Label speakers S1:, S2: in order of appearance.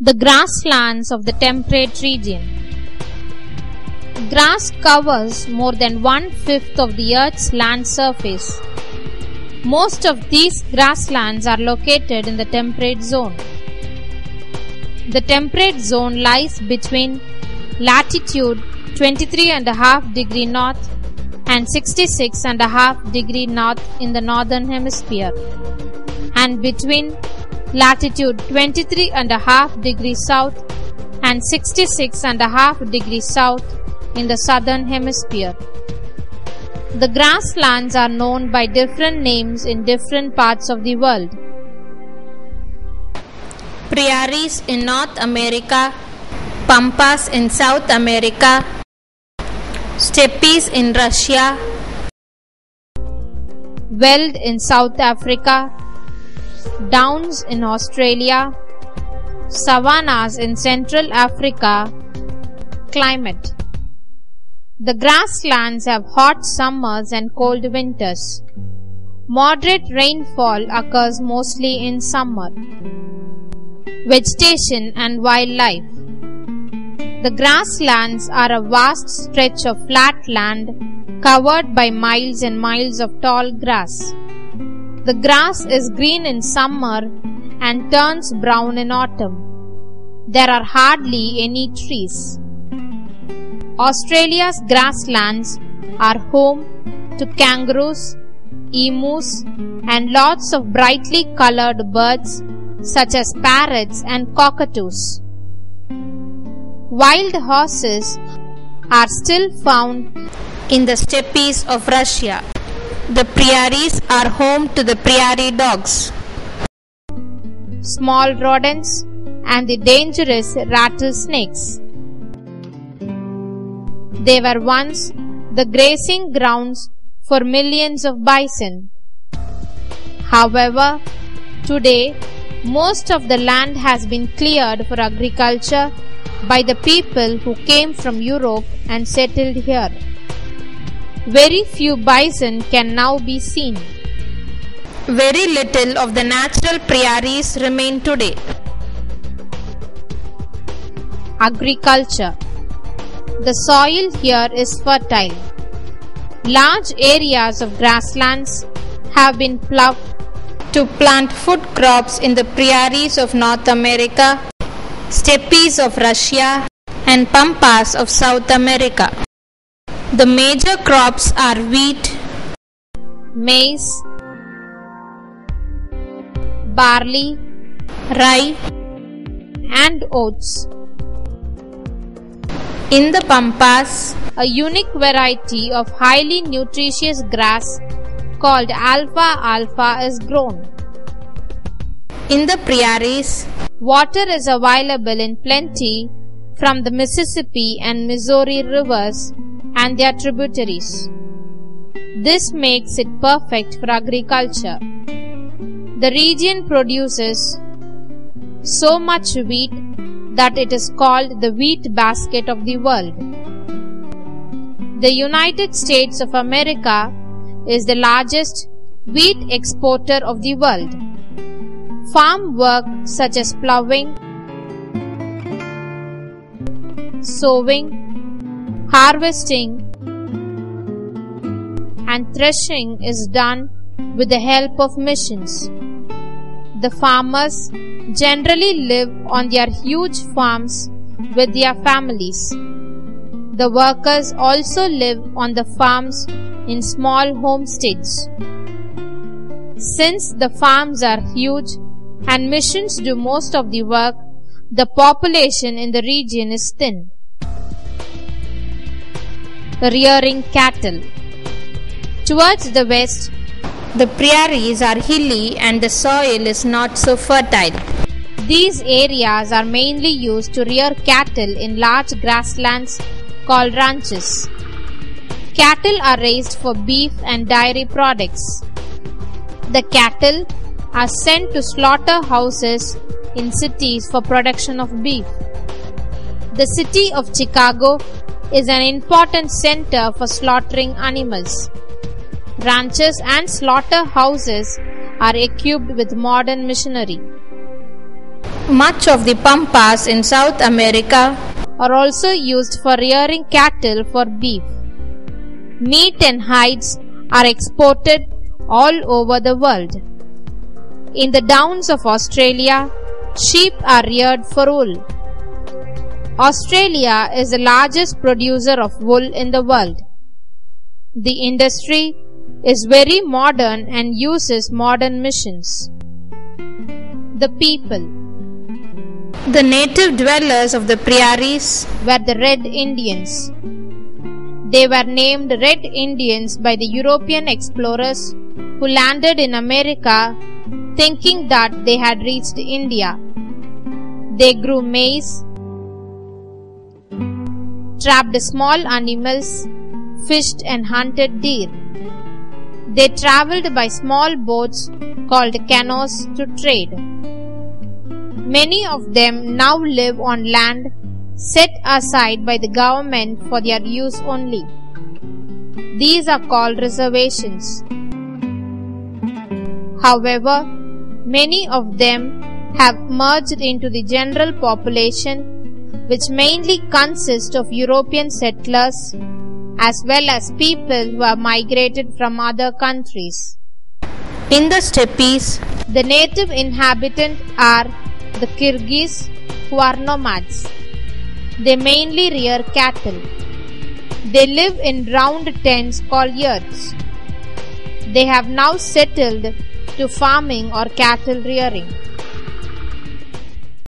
S1: The grasslands of the temperate region. Grass covers more than one fifth of the Earth's land surface. Most of these grasslands are located in the temperate zone. The temperate zone lies between latitude 23.5 degree north and 66.5 degree north in the northern hemisphere and between latitude 23.5 degree south and 66.5 degree south in the southern hemisphere. The grasslands are known by different names in different parts of the world.
S2: Prairies in North America, Pampas in South America, Steppes in Russia,
S1: Veld in South Africa, Downs in Australia, Savannas in Central Africa. Climate The grasslands have hot summers and cold winters. Moderate rainfall occurs mostly in summer. Vegetation and wildlife The grasslands are a vast stretch of flat land covered by miles and miles of tall grass. The grass is green in summer and turns brown in autumn. There are hardly any trees. Australia's grasslands are home to kangaroos, emus, and lots of brightly colored birds such as parrots and cockatoos. Wild horses are still found
S2: in the steppes of Russia. The prairies are home to the prairie dogs,
S1: small rodents, and the dangerous rattlesnakes. They were once the grazing grounds for millions of bison. However, today most of the land has been cleared for agriculture by the people who came from Europe and settled here. Very few bison can now be seen.
S2: Very little of the natural prairies remain today.
S1: Agriculture The soil here is fertile. Large areas of grasslands have been ploughed
S2: to plant food crops in the prairies of North America, steppes of Russia, and pampas of South America. The major crops are wheat,
S1: maize, barley,
S2: rye,
S1: and oats.
S2: In the pampas,
S1: a unique variety of highly nutritious grass called alfalfa is grown.
S2: In the prairies,
S1: water is available in plenty from the Mississippi and Missouri rivers and their tributaries. This makes it perfect for agriculture. The region produces so much wheat that it is called the wheat basket of the world. The United States of America is the largest wheat exporter of the world. Farm work such as plowing, sowing, harvesting, and threshing is done with the help of machines. The farmers generally live on their huge farms with their families. The workers also live on the farms in small homesteads. Since the farms are huge and machines do most of the work, the population in the region is thin. Rearing cattle. Towards the west,
S2: the prairies are hilly and the soil is not so fertile.
S1: These areas are mainly used to rear cattle in large grasslands called ranches. Cattle are raised for beef and dairy products. The cattle are sent to slaughterhouses in cities for production of beef. The city of Chicago is an important center for slaughtering animals. Ranches and slaughterhouses are equipped with modern machinery.
S2: much of the pampas in South America
S1: are also used for rearing cattle for beef. Meat and hides are exported all over the world. In the downs of Australia, sheep are reared for wool. Australia is the largest producer of wool in the world. The industry is very modern and uses modern machines. The people
S2: The native dwellers of the prairies
S1: were the Red Indians. They were named Red Indians by the European explorers who landed in America thinking that they had reached India. They grew maize, trapped small animals, fished and hunted deer. They traveled by small boats called canoes to trade. Many of them now live on land set aside by the government for their use only. These are called reservations. However, many of them have merged into the general population, which mainly consist of European settlers as well as people who have migrated from other countries.
S2: in the steppes.
S1: The native inhabitants are the Kyrgyz who are nomads. They mainly rear cattle. They live in round tents called yurts. They have now settled to farming or cattle rearing.